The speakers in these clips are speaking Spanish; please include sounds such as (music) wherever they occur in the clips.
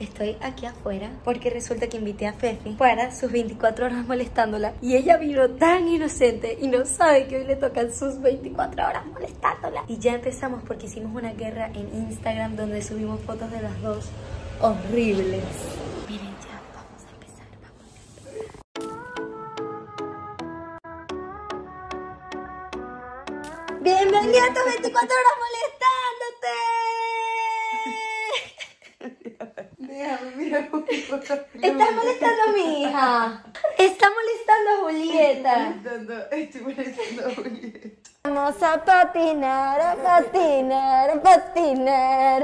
estoy aquí afuera porque resulta que invité a Fefi para sus 24 horas molestándola y ella vino tan inocente y no sabe que hoy le tocan sus 24 horas molestándola. Y ya empezamos porque hicimos una guerra en Instagram donde subimos fotos de las dos horribles. Miren ya, vamos a empezar, vamos. Bienvenido a tus 24 horas molestándote. Déjame, mira cómo Estás molestando a mi hija. Está molestando a Julieta. Estoy molestando a Julieta. Vamos a patinar, a patinar, a patinar.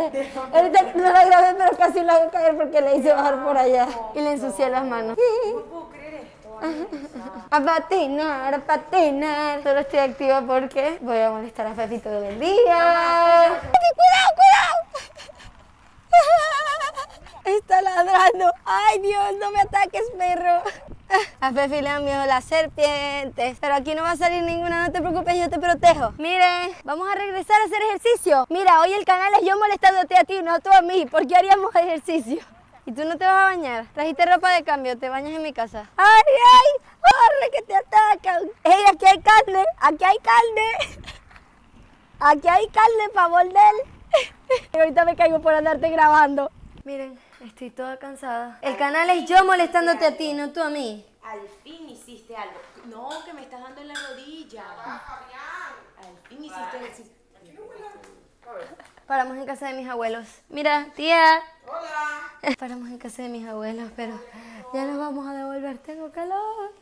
Ahorita no la grabé, pero casi la hago caer porque la hice bajar por allá y le ensucié las manos. A patinar, a patinar. Solo estoy activa porque voy a molestar a Fefi todo el día. ¡Cuidado, cuidado! Está ladrando. Ay, Dios, no me ataques, perro. A Fefi le las serpientes. Pero aquí no va a salir ninguna, no te preocupes, yo te protejo. Miren, vamos a regresar a hacer ejercicio. Mira, hoy el canal es yo molestándote a ti, no tú a mí, porque haríamos ejercicio. ¿Y tú no te vas a bañar? Trajiste ropa de cambio, te bañas en mi casa. ¡Ay, ay! ¡Corre que te atacan! ¡Ey, aquí hay carne! ¡Aquí hay carne! Aquí hay carne para bordel. (laughs) Y ahorita me caigo por andarte grabando. Miren, estoy toda cansada. El canal es yo molestándote a ti, no tú a mí. Al fin hiciste algo. No, que me estás dando en la rodilla. Al fin hiciste ejercicio. Paramos en casa de mis abuelos. Mira, tía. Hola. Paramos en casa de mis abuelos, pero ya nos vamos a devolver. Tengo calor.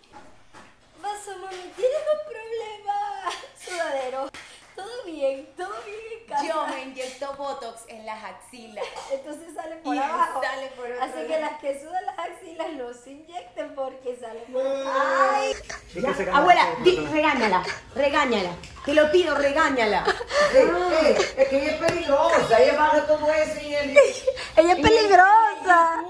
Paso, mami, tienes un problema. Sudadero. Todo bien, todo bien en casa. Yo me inyecto Botox en las axilas. Entonces sale por Y abajo. sale por otro Así que las que sudan las axilas no se inyecten porque salen por ¡Ay! Abuela, di- regáñala, regáñala. Te lo pido, regáñala. Eh, eh, es que ella es peligrosa, ella baja todo eso y él... ¡Ella es peligrosa!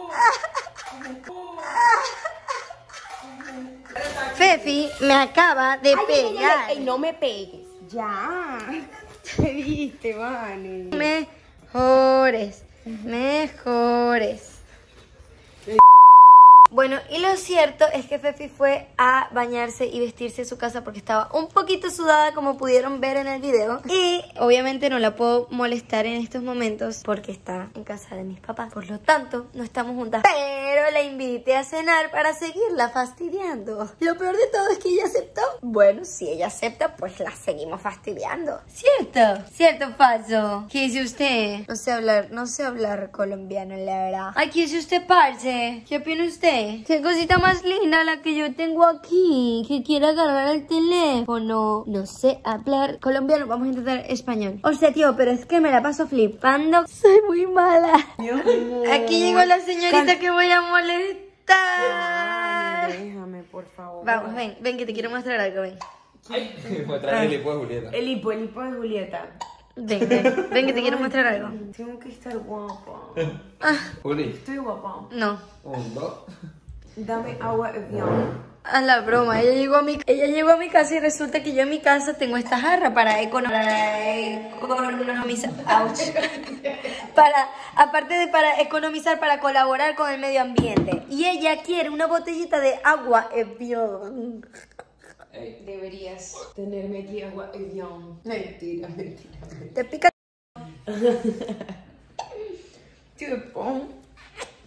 Fefi me acaba de Ay, ay, ay, pegar. ay, no me pegues. Ya. (laughs) Te viste, vale. Mejores, mejores. Bueno, y lo cierto es que Fefi fue a bañarse y vestirse en su casa porque estaba un poquito sudada como pudieron ver en el video. Y obviamente no la puedo molestar en estos momentos porque está en casa de mis papás. Por lo tanto, no estamos juntas. Pero la invité a cenar para seguirla fastidiando. Lo peor de todo es que ella aceptó. Bueno, si ella acepta, pues la seguimos fastidiando. ¿Cierto? ¿Cierto falso? ¿Qué dice usted? No sé hablar, no sé hablar colombiano, la verdad. Ay, ¿qué dice usted, parce? ¿Qué opina usted? Qué cosita más linda la que yo tengo aquí. Que quiere agarrar el teléfono. No sé hablar colombiano. Vamos a intentar español. O sea, tío, pero es que me la paso flipando. Soy muy mala. Aquí llegó la señorita que voy a molestar. Déjame, por favor. Vamos, ven, ven que te quiero mostrar algo, ven. (laughs) Traer el hipo de Julieta. El hipo, el hipo de Julieta. Ven, ven, ven que te quiero mostrar algo. Tengo que estar guapa. (laughs) Juli, Estoy guapa. No. un, dos. Dame agua Evian. A la broma, ella llegó a mi, ella llegó a mi casa y resulta que yo en mi casa tengo esta jarra para, econo- para economizar. (laughs) Para, aparte de para economizar, para colaborar con el medio ambiente. Y ella quiere una botellita de agua Evian. Deberías tenerme aquí agua Evian. Mentira, mentira. Te pica. (laughs)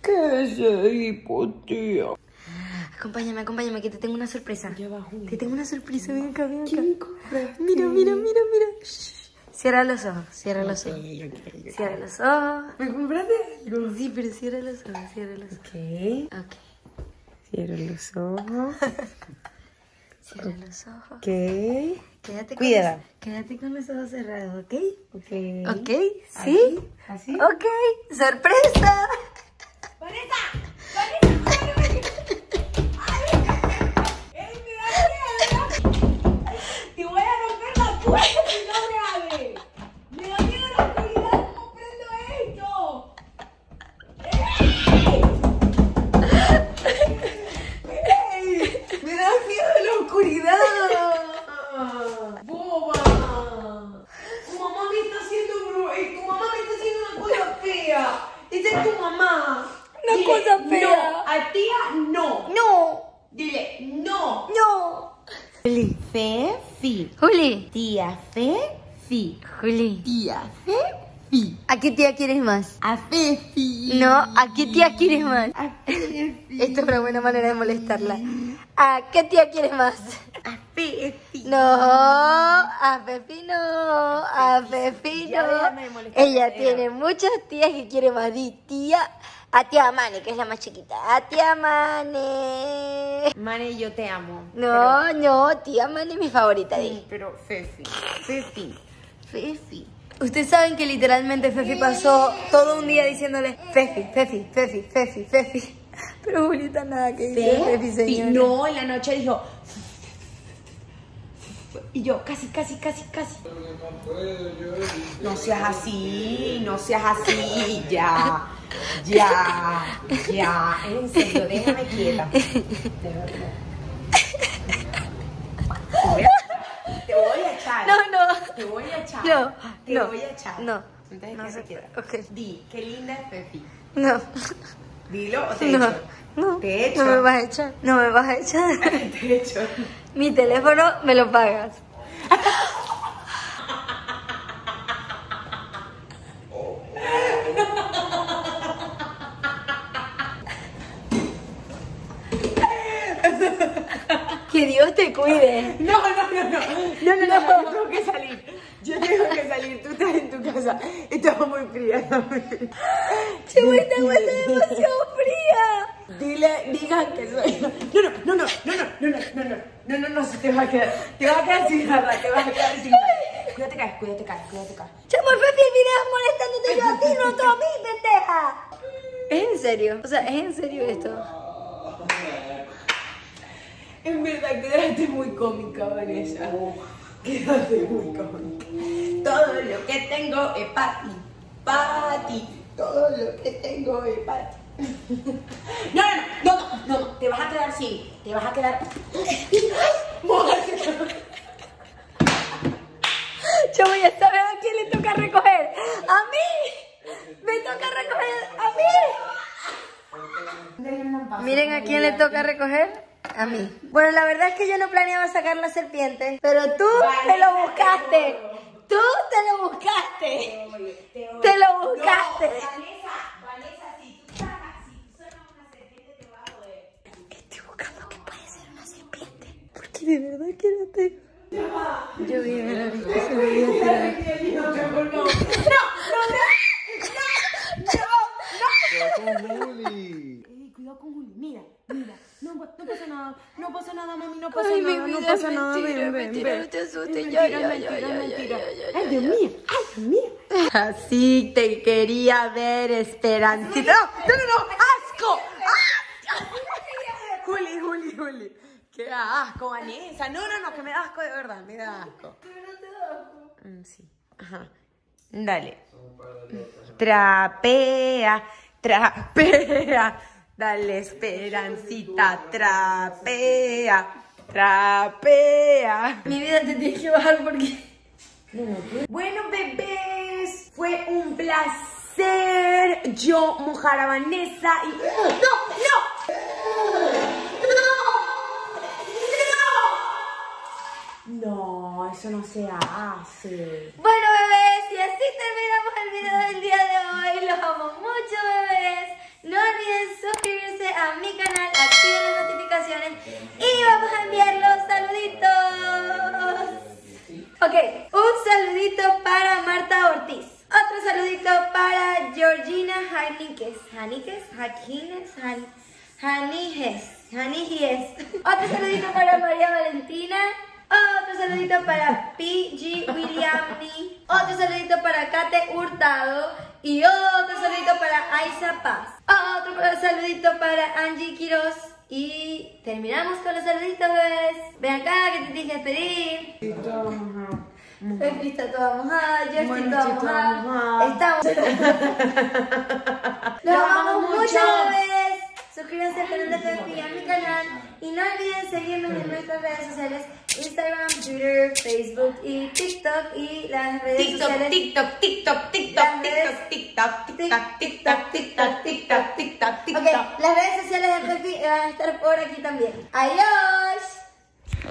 ¿qué es ese hipo, tío? Acompáñame, acompáñame, que te tengo una sorpresa. Te tengo una sorpresa, ven acá, ven acá. Mira, mira, mira, mira. Shh. Cierra los ojos, cierra los ojos. Cierra los ojos. ¿Me compraste algo? Sí, pero cierra los ojos, cierra los ojos. Ok. Ok. Cierro los ojos. (laughs) Cierra los ojos. Ok. Quédate con, Cuídala. los, quédate con los ojos cerrados, ¿ok? Ok. ¿Ok? ¿Sí? ¿Así? Ok. ¡Sorpresa! No, a tía no. No. Dile, no. No. Juli, fe, fi. Juli. Tía, fe, fi. Juli. Tía, fe, fi. ¿A qué tía quieres más? A fe, fi. No, ¿a qué tía quieres más? A Fefi. Esto es una buena manera de molestarla. ¿A qué tía quieres más? A fe, fi. No, a Fefi no, a Fefi no. Ella tiene muchas tías que quiere más. Di tía a tía Mane, que es la más chiquita. A tía Mane. Mane, yo te amo. No, no, tía Mane es mi favorita. Di. pero Fefi. Fefi. Fefi. Ustedes saben que literalmente Fefi pasó todo un día diciéndole Fefi, Fefi, Fefi, Fefi, Fefi. (laughs) Pero Julieta nada que dice Fefi, señora. No, en la noche dijo. Y yo, casi, casi, casi, casi. No seas así, no seas así, ya, ya, ya. En serio, déjame quieta. (laughs) Te voy a, te voy a echar. No, no. Te voy a echar. No, Te no, voy a echar. no. Entonces, No ¿qué se se queda? puede, ok. Di, qué linda es Fefi. No, Dilo o te no, echo. no. Te echo. No me vas a echar, no me vas a echar. (laughs) Te echo. Mi teléfono me lo pagas. (laughs) Que Dios te cuide. No, no, no, no. No, no, no, yo tengo que salir. Yo tengo que salir. Tú estás en tu casa. Estaba muy fría. Güey, esta agua está demasiado fría. Dile, digan que soy. No, no, no, no, no, no, no, no, no, no, no, no, no, se te va a quedar. Te va a quedar sin garra, te vas a quedar sin garra. Cuídate, caes, cuídate, caes, cuídate, caes. Chamo, el Fefi, molestándote yo a ti, no tú a mí, pendeja. ¿Es en serio? O sea, ¿es en serio esto? En verdad, quedaste muy cómica, Vanessa. Quedaste muy cómica. Todo lo que tengo es para ti, para ti. Todo lo que tengo es para ti. No, no, no, no, no, no, te vas a quedar sin, te vas a quedar. Chamo, ya sabes a quién le toca recoger. ¡A mí! ¡Me toca recoger a mí! Miren a quién le toca recoger. A mí. Bueno, la verdad es que yo no planeaba sacar la serpiente, pero tú te lo buscaste. Tú te lo buscaste. Te lo buscaste. Vanessa, Vanessa, si tú sacas, si tú sacas una serpiente te va a doler. Estoy buscando que puede ser una serpiente. Porque de verdad que la tengo. Yo vi a ver ahorita se me olvidó tirar. Ey, cuidado con Juli, mira, mira. No, no pasa nada, no pasa nada, mami, no pasa Ay, nada, no pasa nada. mentira, ven, ven, mentira, ven. no te asustes, Es ya, mentira, ya, mentira, ya, mentira. ya, ya, Ay, Dios mío, ay, Dios mío. Así te quería ver, Esperancita. No, no, no, no, asco. ¡Asco! Juli, Juli, Juli. Qué asco, Vanessa. No, no, no, que me da asco de verdad, me da asco. Mm, Sí. Ajá. Dale. Trapea, trapea. Dale, Esperancita, trapea, trapea. Mi vida te tienes que bajar porque. Bueno, bebés, fue un placer yo mojar a Vanessa y... ¡No! ¡No! ¡No! No, eso no se hace. Bueno, bebés, y así terminamos el video del día de hoy. Los amo mucho, bebés. A mi canal, activen las notificaciones y vamos a enviar los saluditos. Ok, un saludito para Marta Ortiz. Otro saludito para Georgina Janiques. ¿Janiques? ¿Janiques? Han- Janijes. Janijes. Otro saludito para María Valentina. Otro saludito para PG Williamni. Otro saludito para Kate Hurtado. Y otro saludito para Aisa Paz. Otro saludito para Angie Quiroz. Y terminamos con los saluditos, bebés. Ven acá que te que despedir. Pepi está toda mojada, yo estoy toda mojada. Estamos. (laughs) Los amamos mucho, bebés. Suscríbanse al canal de y a mi canal. Y no olviden seguirnos en nuestras redes sociales: Instagram, Twitter, Facebook y TikTok. Y las redes TikTok, sociales. TikTok, TikTok, TikTok, TikTok, TikTok, TikTok, TikTok, TikTok, TikTok, TikTok, Ok, TikTok. las redes sociales de Pepi van a estar por aquí también. Adiós.